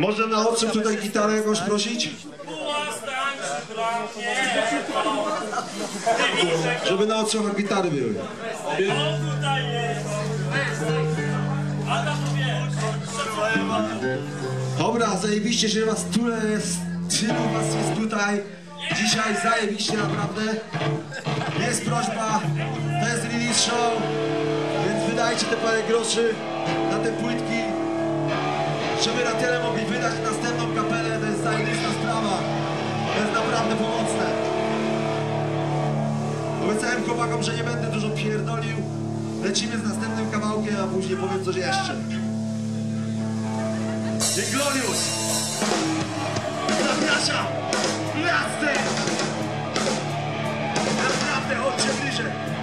Można na odsłuch tutaj gitarę jakąś prosić? Żeby na odsłuchach gitary były. Dobra, zajebiście, że was tyle jest, tylu was jest tutaj. Dzisiaj zajebiście naprawdę. Jest prośba, to jest release show, więc wydajcie te parę groszy na te płytki, wydać następną kapelę, to jest zajebista sprawa. To jest naprawdę pomocne. Obiecałem chłopakom, że nie będę dużo pierdolił. Lecimy z następnym kawałkiem, a później powiem coś jeszcze. Glorious! Zapraszam! Miastem! Naprawdę, chodźcie bliżej!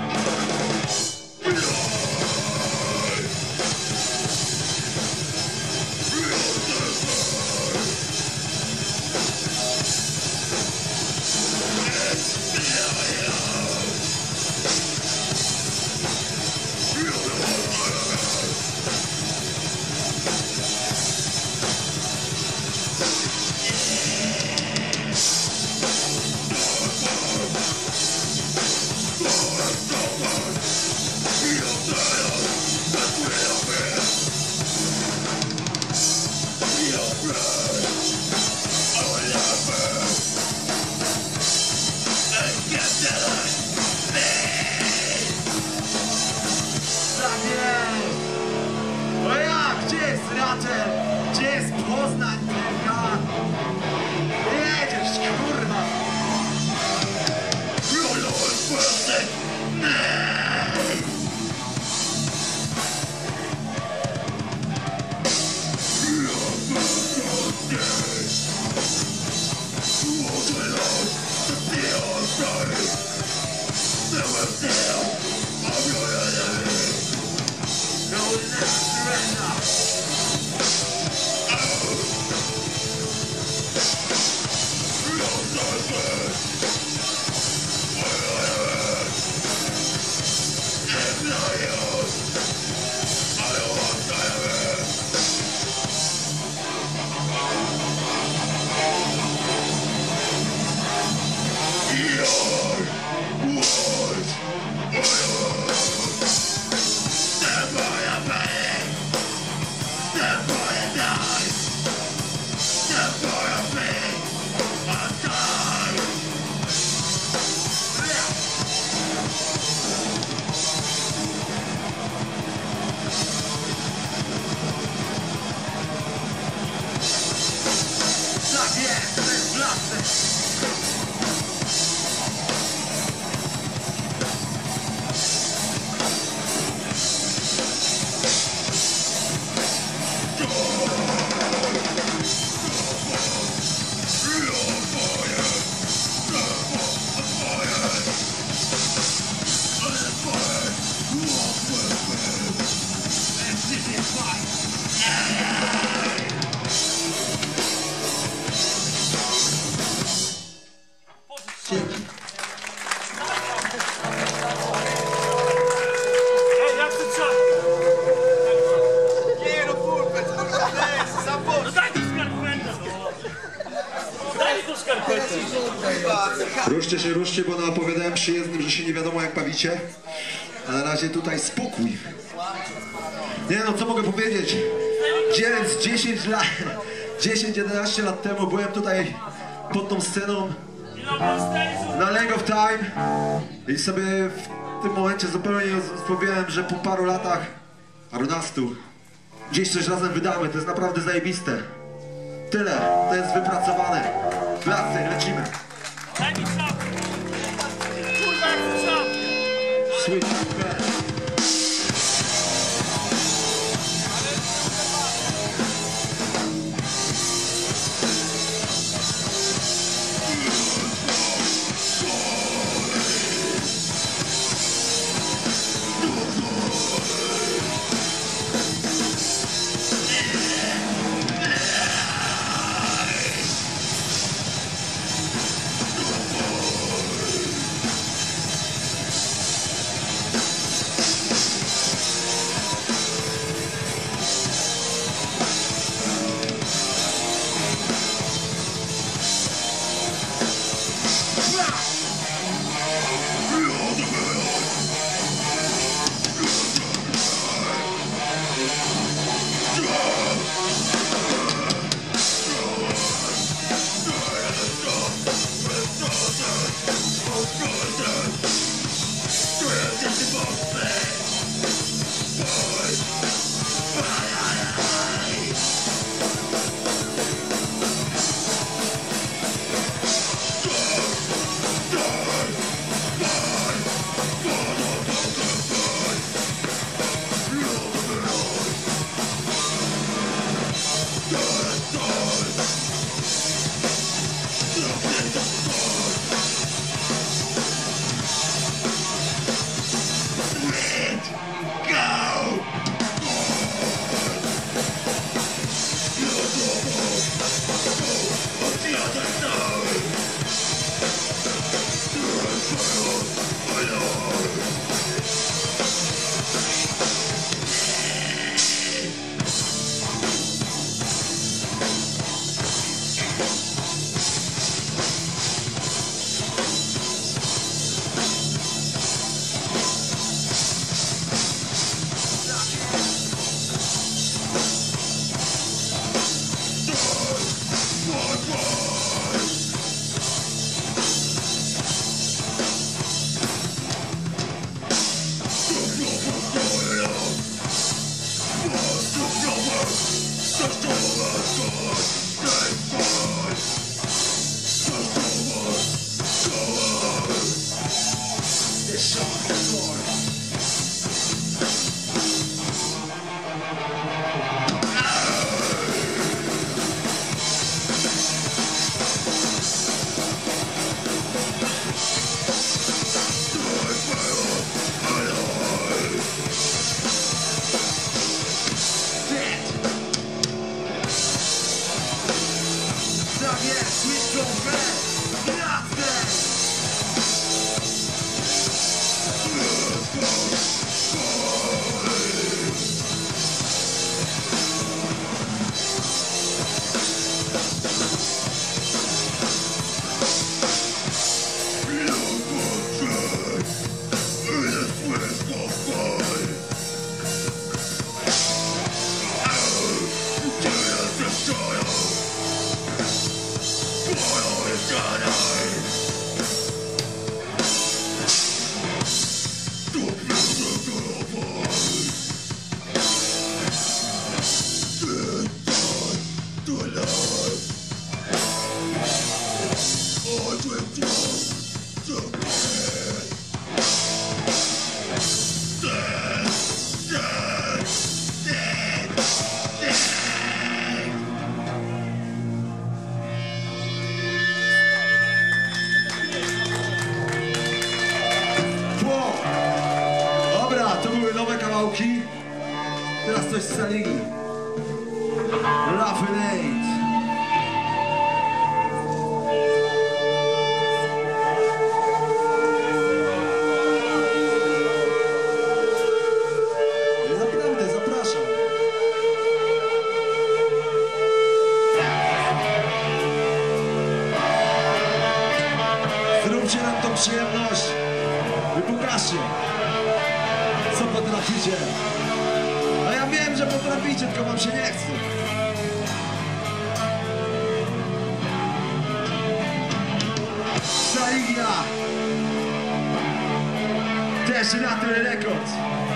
A na razie tutaj spokój. Nie no, co mogę powiedzieć? 9, 10 lat, 10-11 lat temu byłem tutaj pod tą sceną na Leg of Time i sobie w tym momencie zupełnie rozpowiedziałem, że po paru latach, parunastu, gdzieś coś razem wydamy, to jest naprawdę zajebiste. Tyle, to jest wypracowane. Klasy, lecimy. switch back. Tak przyjemność i pokażcie, co potraficie. A ja wiem, że potraficie, tylko wam się nie chce. Zaligia! Destinatory Records. Tak jest!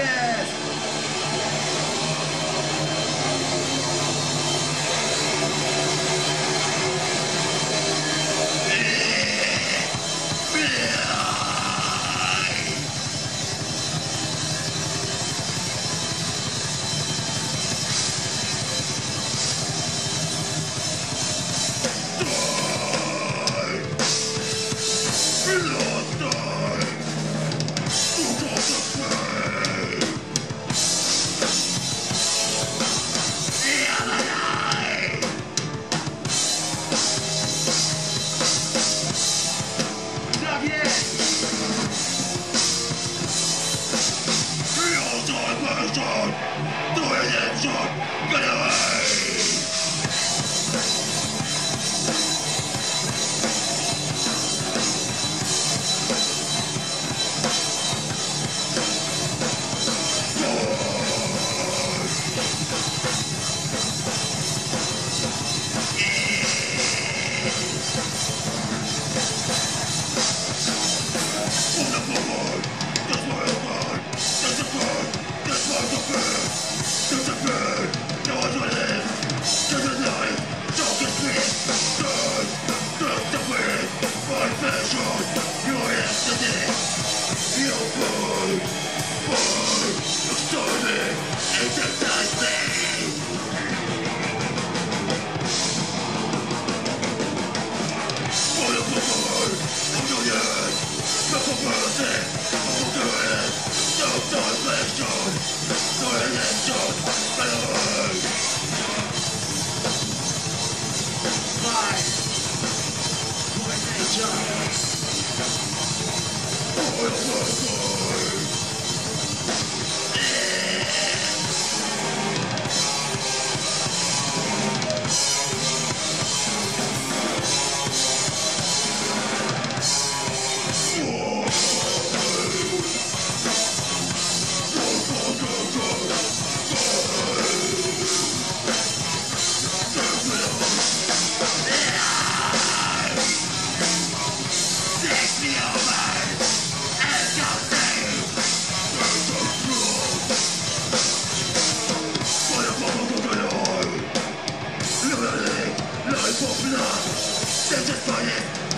Tak God.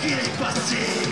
il est passé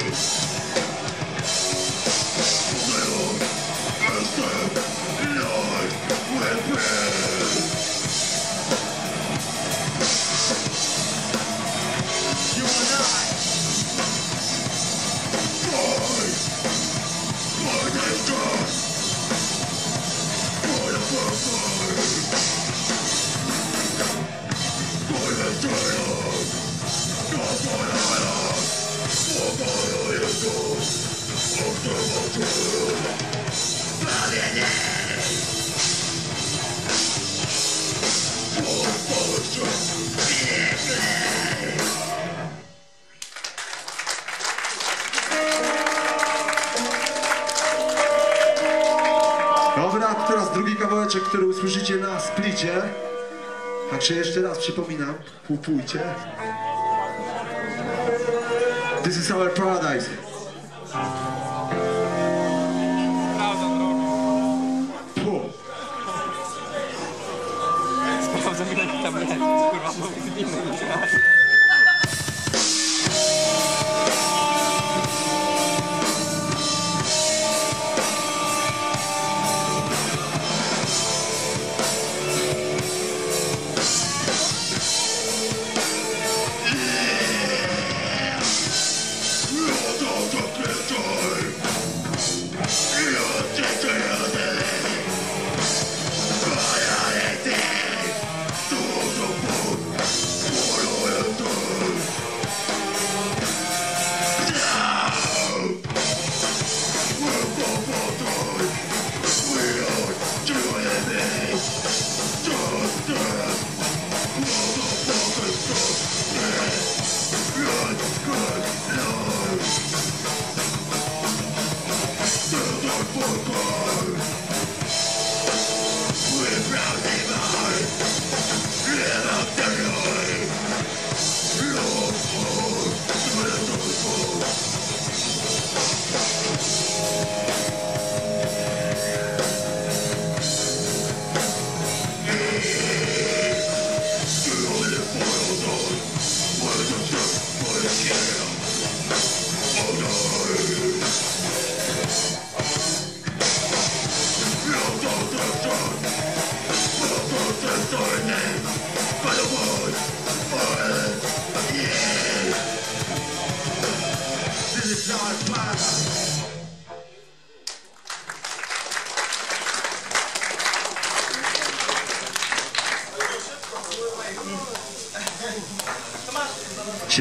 splicie. Także jeszcze raz przypominam, kupujcie. This is our paradise. Pu. Sprawdzam ile tabletki, kurwa, bo inny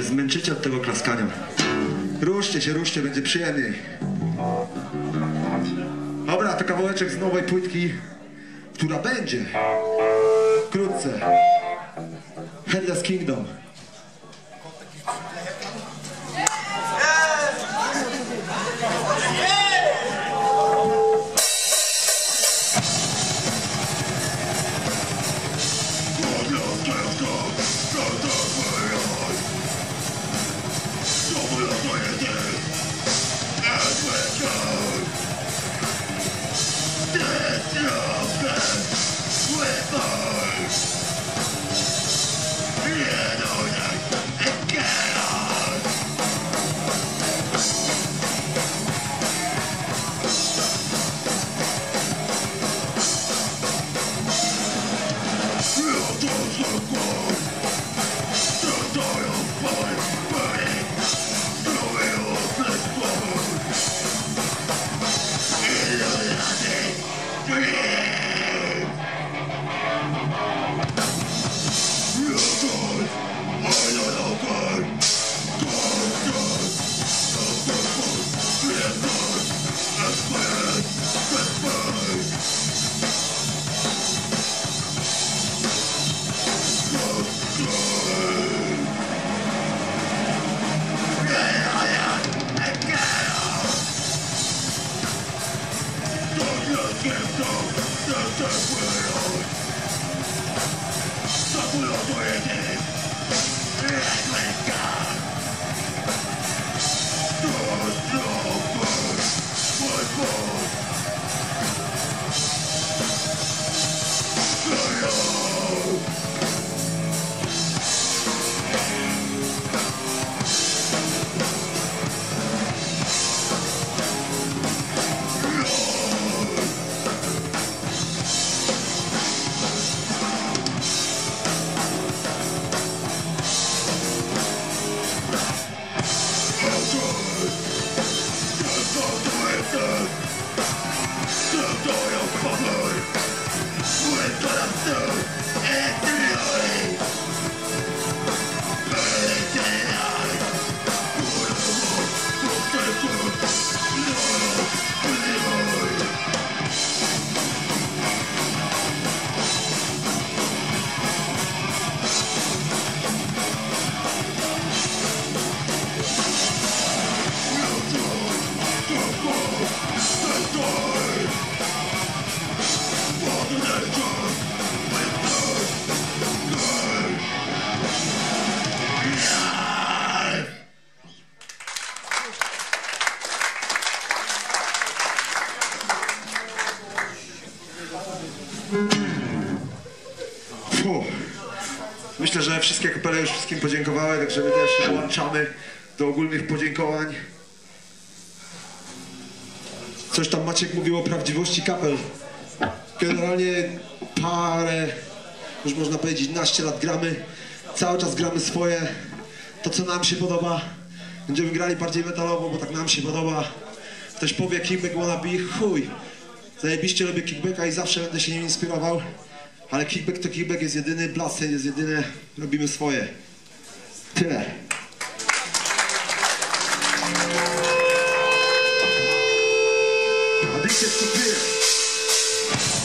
się zmęczycie od tego klaskania. Ruszcie się, ruszcie, będzie przyjemniej. Dobra, to kawałeczek z nowej płytki, która będzie wkrótce. Headless Kingdom. peace. Sakura Authority! Wszystkim podziękowały, także my też dołączamy do ogólnych podziękowań. Coś tam Maciek mówił o prawdziwości kapel. Generalnie parę, już można powiedzieć, naście lat gramy. Cały czas gramy swoje. To, co nam się podoba. Będziemy grali bardziej metalowo, bo tak nam się podoba. Ktoś powie kickback wanna be, chuj. Zajebiście lubię kickbacka i zawsze będę się nim inspirował. Ale kickback to kickback jest jedyny, blast jest jedyny, robimy swoje. Tyle. Addicted to beer.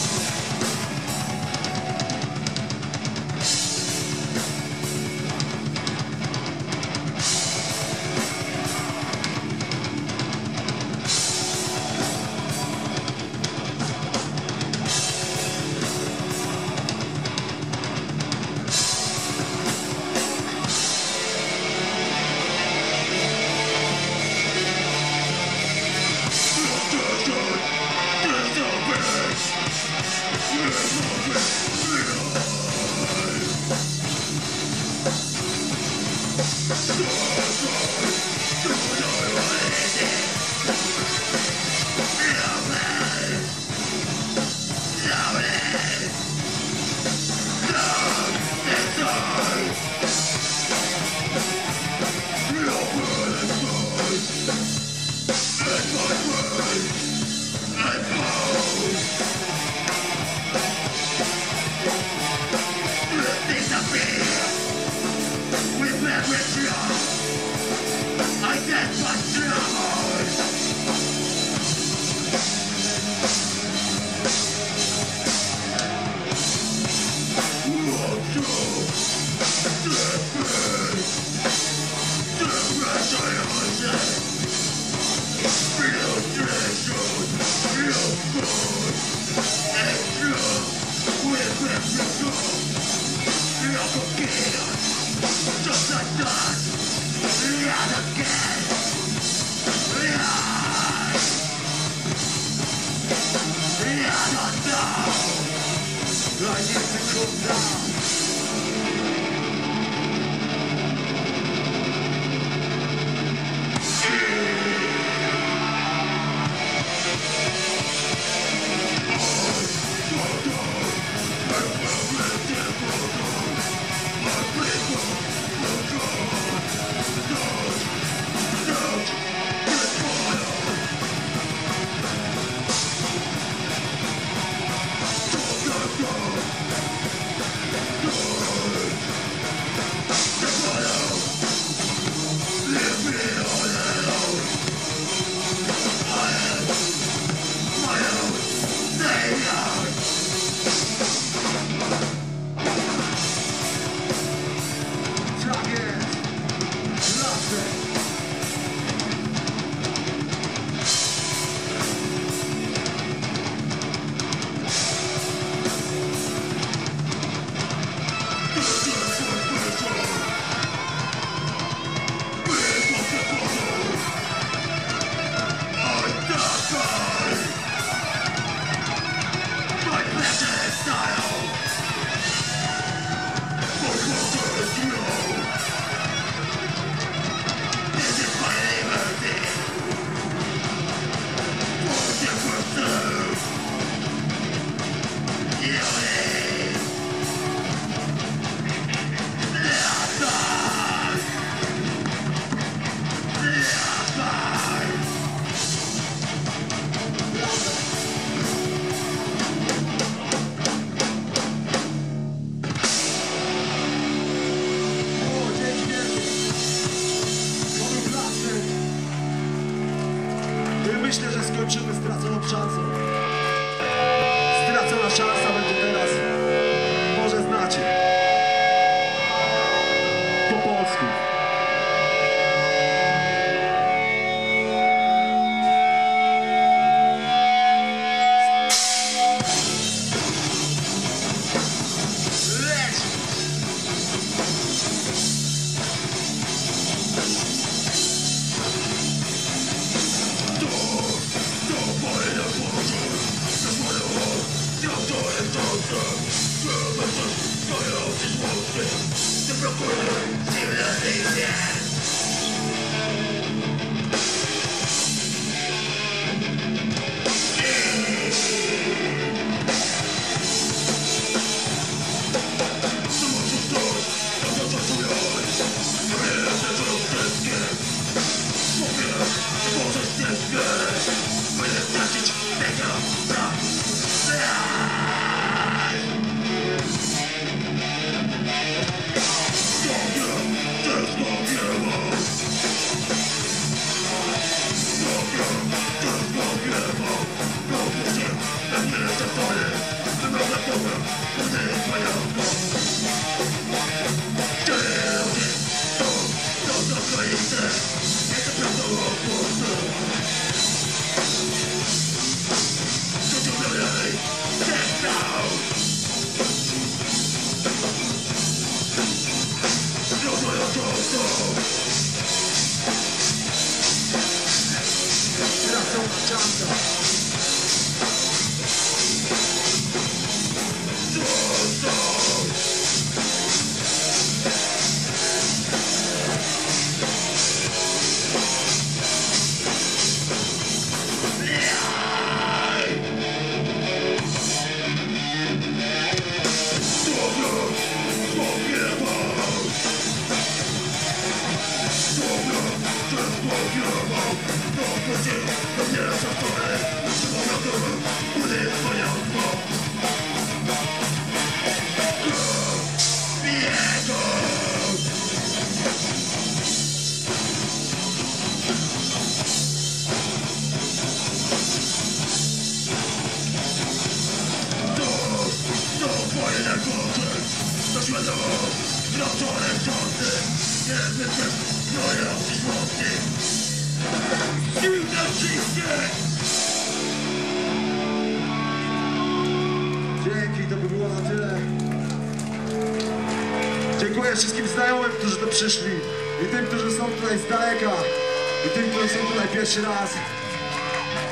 Schönenschönhausen.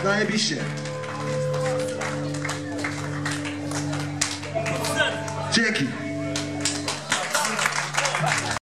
Daje Bische.